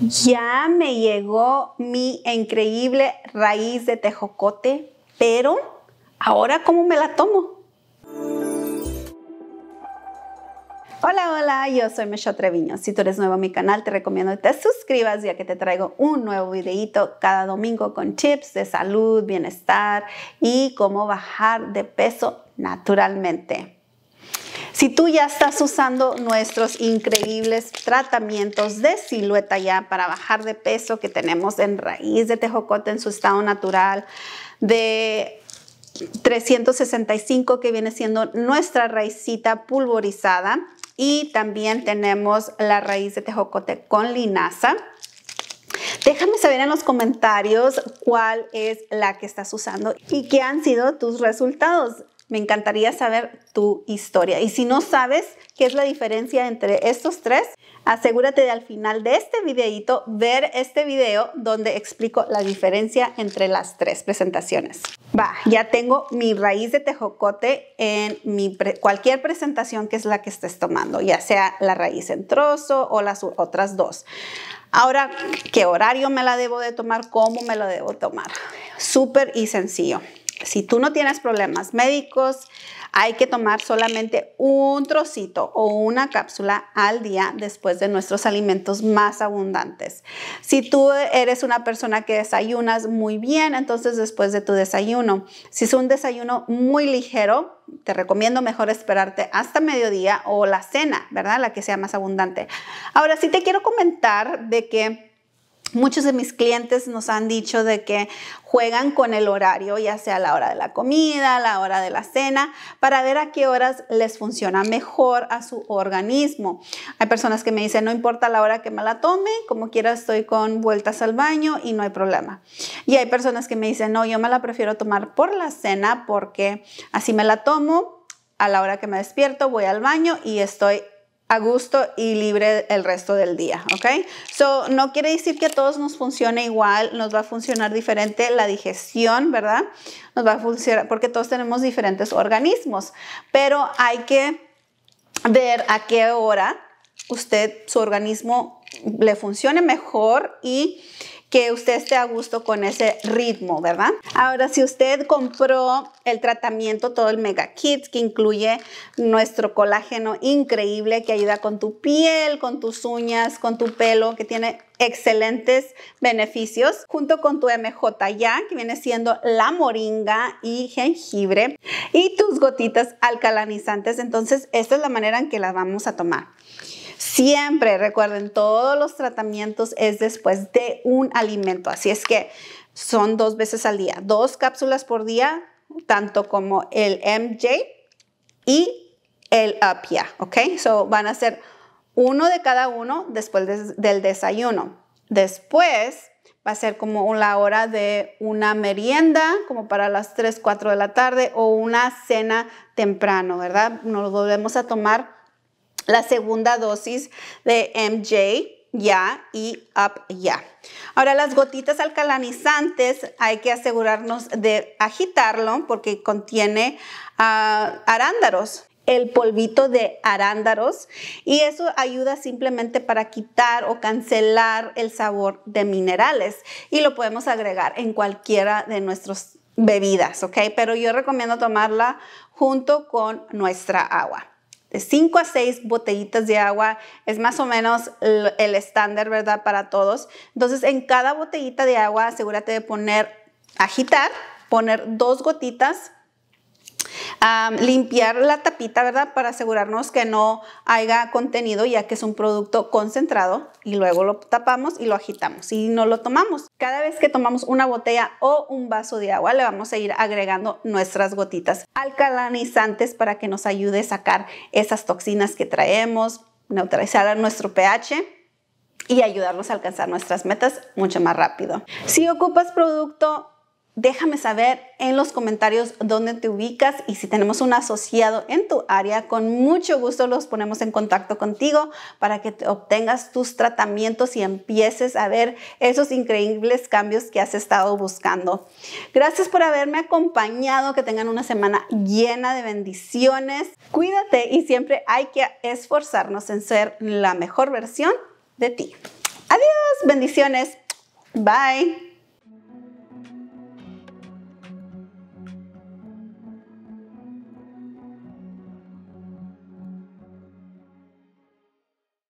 Ya me llegó mi increíble raíz de tejocote, pero ahora ¿cómo me la tomo? Hola, hola, yo soy Michelle Treviño. Si tú eres nuevo a mi canal, te recomiendo que te suscribas ya que te traigo un nuevo videito cada domingo con tips de salud, bienestar y cómo bajar de peso naturalmente. Si tú ya estás usando nuestros increíbles tratamientos de silueta ya para bajar de peso que tenemos en raíz de tejocote en su estado natural, de 365 que viene siendo nuestra raicita pulverizada y también tenemos la raíz de tejocote con linaza. Déjame saber en los comentarios cuál es la que estás usando y qué han sido tus resultados. Me encantaría saber tu historia. Y si no sabes qué es la diferencia entre estos tres, asegúrate de al final de este videito ver este video donde explico la diferencia entre las tres presentaciones. Va, ya tengo mi raíz de tejocote en mi cualquier presentación que es la que estés tomando, ya sea la raíz en trozo o las otras dos. Ahora, ¿qué horario me la debo de tomar? ¿Cómo me la debo tomar? Súper y sencillo. Si tú no tienes problemas médicos, hay que tomar solamente un trocito o una cápsula al día después de nuestros alimentos más abundantes. Si tú eres una persona que desayunas muy bien, entonces después de tu desayuno, si es un desayuno muy ligero, te recomiendo mejor esperarte hasta mediodía o la cena, ¿verdad? La que sea más abundante. Ahora sí te quiero comentar de que Muchos de mis clientes nos han dicho de que juegan con el horario, ya sea la hora de la comida, la hora de la cena, para ver a qué horas les funciona mejor a su organismo. Hay personas que me dicen, no importa la hora que me la tome, como quiera estoy con vueltas al baño y no hay problema. Y hay personas que me dicen, no, yo me la prefiero tomar por la cena porque así me la tomo a la hora que me despierto, voy al baño y estoy a gusto y libre el resto del día, ¿ok? So, no quiere decir que a todos nos funcione igual, nos va a funcionar diferente la digestión, ¿verdad? Nos va a funcionar porque todos tenemos diferentes organismos, pero hay que ver a qué hora usted, su organismo le funcione mejor y que usted esté a gusto con ese ritmo, ¿verdad? Ahora, si usted compró el tratamiento, todo el Mega Kit, que incluye nuestro colágeno increíble que ayuda con tu piel, con tus uñas, con tu pelo, que tiene excelentes beneficios, junto con tu MJ ya, que viene siendo la moringa y jengibre, y tus gotitas alcalinizantes. Entonces, esta es la manera en que las vamos a tomar. Siempre recuerden, todos los tratamientos es después de un alimento, así es que son dos veces al día, dos cápsulas por día, tanto como el MJ y el Apia, ¿ok? So van a ser uno de cada uno después del desayuno. Después va a ser como la hora de una merienda, como para las 3, 4 de la tarde, o una cena temprano, ¿verdad? Nos volvemos a tomar la segunda dosis de MJ ya y up ya. Ahora las gotitas alcalinizantes hay que asegurarnos de agitarlo porque contiene uh, arándaros el polvito de arándaros y eso ayuda simplemente para quitar o cancelar el sabor de minerales y lo podemos agregar en cualquiera de nuestras bebidas, ¿ok? Pero yo recomiendo tomarla junto con nuestra agua de 5 a 6 botellitas de agua es más o menos el estándar, ¿verdad? Para todos. Entonces, en cada botellita de agua, asegúrate de poner, agitar, poner dos gotitas limpiar la tapita, ¿verdad? Para asegurarnos que no haya contenido, ya que es un producto concentrado y luego lo tapamos y lo agitamos y no lo tomamos. Cada vez que tomamos una botella o un vaso de agua, le vamos a ir agregando nuestras gotitas alcalinizantes para que nos ayude a sacar esas toxinas que traemos, neutralizar nuestro pH y ayudarnos a alcanzar nuestras metas mucho más rápido. Si ocupas producto Déjame saber en los comentarios dónde te ubicas y si tenemos un asociado en tu área, con mucho gusto los ponemos en contacto contigo para que obtengas tus tratamientos y empieces a ver esos increíbles cambios que has estado buscando. Gracias por haberme acompañado, que tengan una semana llena de bendiciones. Cuídate y siempre hay que esforzarnos en ser la mejor versión de ti. Adiós. bendiciones. Bye.